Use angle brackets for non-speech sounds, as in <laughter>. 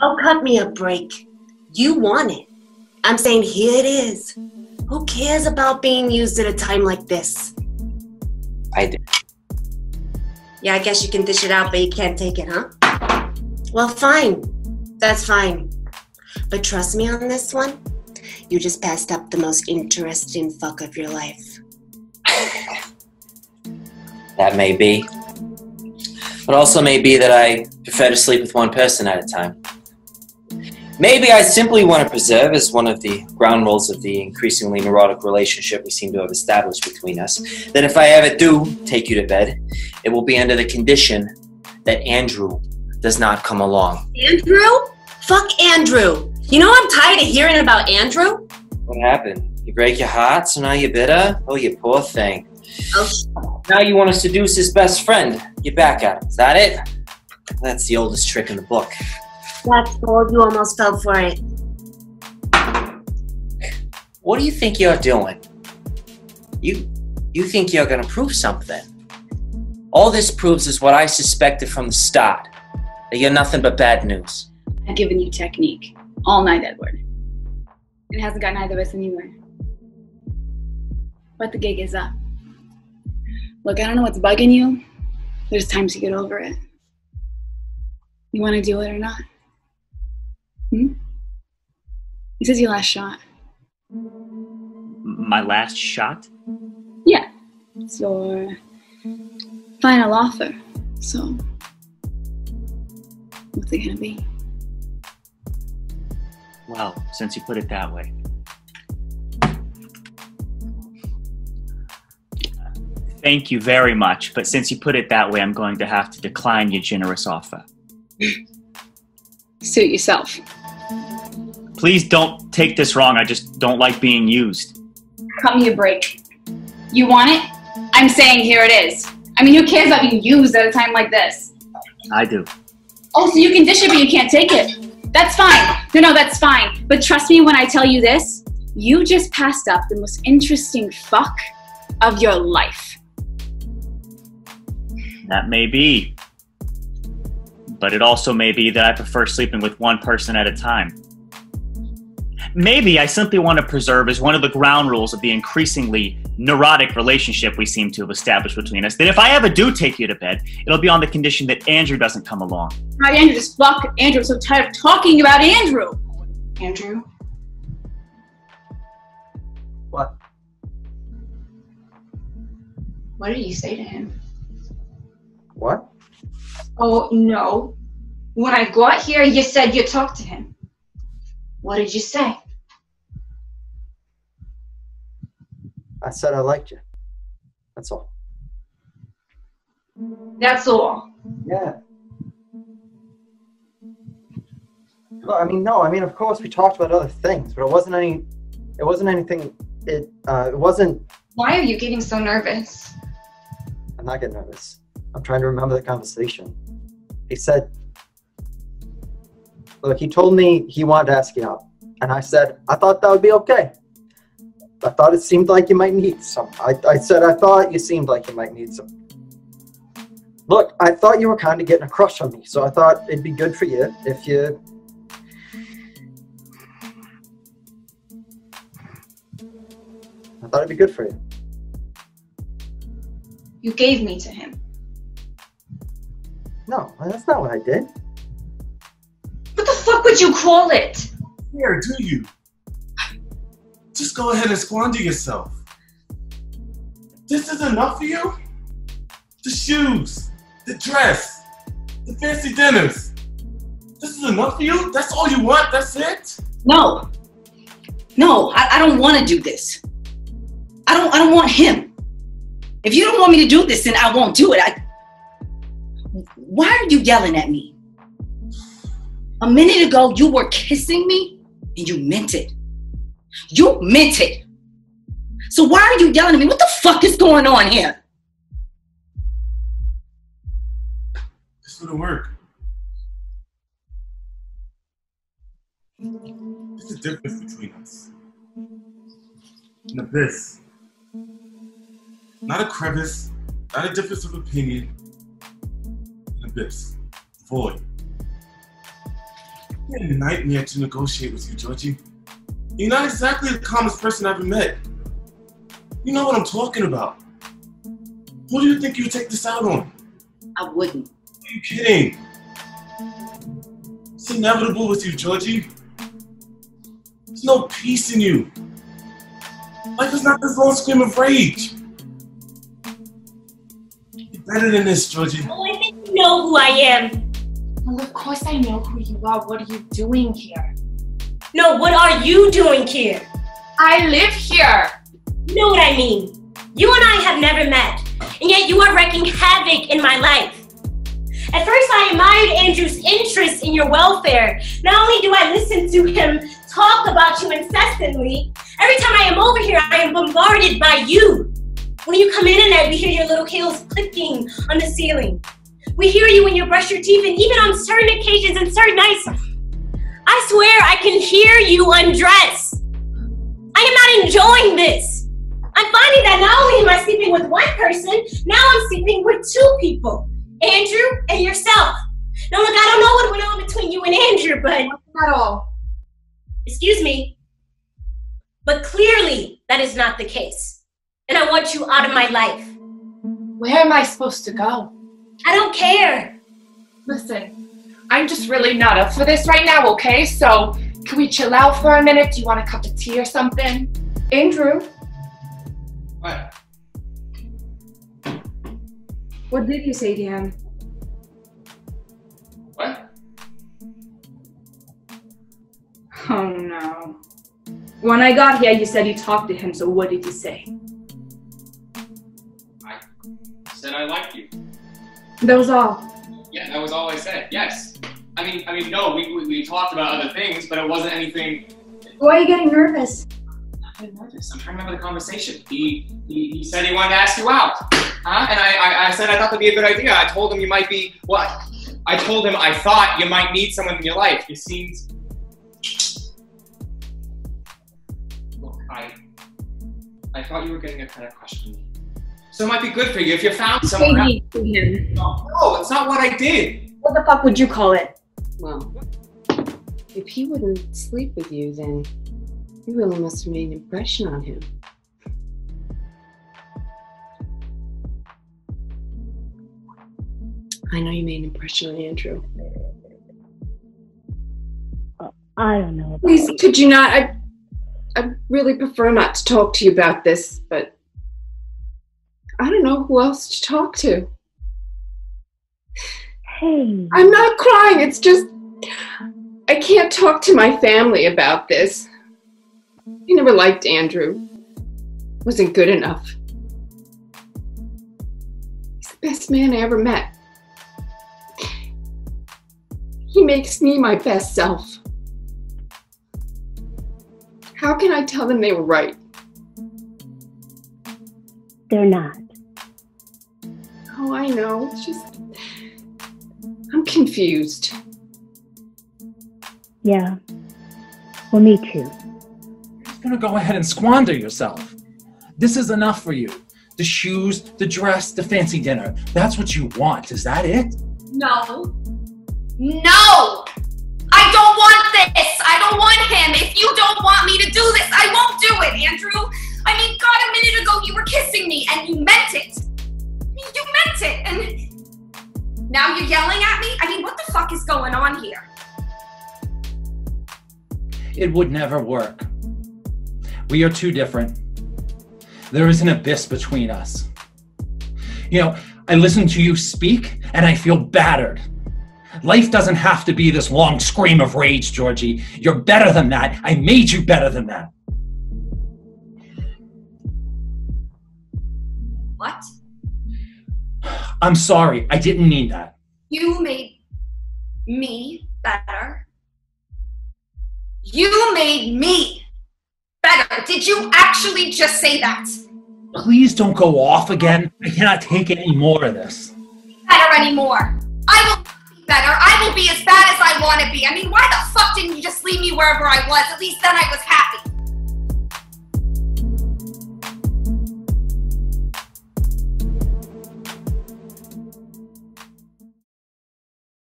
Oh, cut me a break. You want it. I'm saying here it is. Who cares about being used at a time like this? I do. Yeah, I guess you can dish it out, but you can't take it, huh? Well, fine. That's fine. But trust me on this one, you just passed up the most interesting fuck of your life. <laughs> That may be. But also may be that I prefer to sleep with one person at a time. Maybe I simply want to preserve as one of the ground rules of the increasingly neurotic relationship we seem to have established between us that if I ever do take you to bed, it will be under the condition that Andrew does not come along. Andrew? Fuck Andrew. You know I'm tired of hearing about Andrew? What happened? You break your heart, so now you're bitter? Oh, you poor thing. Oh, Now you want to seduce his best friend. Get back at him. Is that it? That's the oldest trick in the book. That's bold. You almost fell for it. What do you think you're doing? You you think you're gonna prove something? All this proves is what I suspected from the start. That you're nothing but bad news. I've given you technique all night, Edward. It hasn't gotten either of us anywhere. But the gig is up. Look, I don't know what's bugging you. There's time to get over it. You want to do it or not? Hmm? This is your last shot. My last shot? Yeah. It's your final offer. So, what's it gonna be? Well, since you put it that way. Thank you very much, but since you put it that way, I'm going to have to decline your generous offer. Suit yourself. Please don't take this wrong. I just don't like being used. Cut me a break. You want it? I'm saying here it is. I mean, who cares about being used at a time like this? I do. Oh, so you can dish it, but you can't take it. That's fine. No, no, that's fine. But trust me when I tell you this, you just passed up the most interesting fuck of your life. That may be. But it also may be that I prefer sleeping with one person at a time. Maybe I simply want to preserve as one of the ground rules of the increasingly neurotic relationship we seem to have established between us that if I ever do take you to bed, it'll be on the condition that Andrew doesn't come along. All right, Andrew, just fuck Andrew. I'm so tired of talking about Andrew. Andrew? What? What did you say to him? What? Oh, no. When I got here, you said you talked to him. What did you say? I said I liked you. That's all. That's all. Yeah. Well, I mean, no. I mean, of course, we talked about other things, but it wasn't any. It wasn't anything. It. Uh, it wasn't. Why are you getting so nervous? I'm not getting nervous. I'm trying to remember the conversation. He said, "Look, he told me he wanted to ask you out, and I said I thought that would be okay. I thought it seemed like you might need some. I, I said I thought you seemed like you might need some. Look, I thought you were kind of getting a crush on me, so I thought it'd be good for you if you I thought it'd be good for you. You gave me to him. No, that's not what I did. What the fuck would you call it? Here, do you? Just go ahead and squander yourself. This is enough for you? The shoes, the dress, the fancy dinners. This is enough for you? That's all you want? That's it? No. No, I, I don't want to do this. I don't I don't want him. If you don't want me to do this, then I won't do it. I why are you yelling at me? A minute ago you were kissing me and you meant it. You meant it. So why are you yelling at me? What the fuck is going on here? This wouldn't work. There's a difference between us. An abyss. Not a crevice, not a difference of opinion. An abyss. Void. been a nightmare to negotiate with you, Georgie. You're not exactly the calmest person I've ever met. You know what I'm talking about. Who do you think you would take this out on? I wouldn't. Are you kidding? It's inevitable with you, Georgie. There's no peace in you. Life is not this long scream of rage. You're better than this, Georgie. Oh, I think you know who I am. Well, of course I know who you are. What are you doing here? No, what are you doing here? I live here. You know what I mean. You and I have never met, and yet you are wreaking havoc in my life. At first, I admired Andrew's interest in your welfare. Not only do I listen to him talk about you incessantly, every time I am over here, I am bombarded by you. When you come in at night, we hear your little heels clicking on the ceiling. We hear you when you brush your teeth, and even on certain occasions and certain nights, I swear I can hear you undress. I am not enjoying this. I'm finding that not only am I sleeping with one person, now I'm sleeping with two people Andrew and yourself. Now, look, I don't know what went on between you and Andrew, but At all. excuse me. But clearly, that is not the case. And I want you out of my life. Where am I supposed to go? I don't care. Listen, I'm just really not up for this right now, okay? So, can we chill out for a minute? Do you want a cup of tea or something? Andrew, What? What did you say to him? What? Oh no. When I got here, you said you talked to him, so what did you say? I said I like you. That was all. Yeah, that was all I said. Yes. I mean, I mean, no. We, we, we talked about other things, but it wasn't anything. Why are you getting nervous? I'm nervous. I'm trying to remember the conversation. He, he he said he wanted to ask you out, huh? And I, I I said I thought that'd be a good idea. I told him you might be what? I told him I thought you might need someone in your life. You seemed. Look, I I thought you were getting a kind of crush on me. So it might be good for you if you found someone. else. To him. No, no, it's not what I did. What the fuck would you call it? Well, if he wouldn't sleep with you, then you really must have made an impression on him. I know you made an impression on Andrew. Uh, I don't know. Please, could you not? I, I really prefer not to talk to you about this, but I don't know who else to talk to. I'm not crying. It's just I can't talk to my family about this. I never liked Andrew. Wasn't good enough. He's the best man I ever met. He makes me my best self. How can I tell them they were right? They're not. Oh, I know. It's just I'm confused. Yeah. Well, me too. You're gonna go ahead and squander yourself. This is enough for you. The shoes, the dress, the fancy dinner. That's what you want. Is that it? no. No! I don't want this! I don't want him! If you don't want me to do this, I won't do it, Andrew! I mean, God, a minute ago you were kissing me and you meant it! You meant it! And now you're yelling at me? I mean, what the fuck is going on here? It would never work. We are too different. There is an abyss between us. You know, I listen to you speak and I feel battered. Life doesn't have to be this long scream of rage, Georgie. You're better than that. I made you better than that. What? I'm sorry. I didn't mean that. You made me better. You made me better. Did you actually just say that? Please don't go off again. I cannot take any more of this. Better anymore. I will be better. I will be as bad as I want to be. I mean, why the fuck didn't you just leave me wherever I was? At least then I was happy.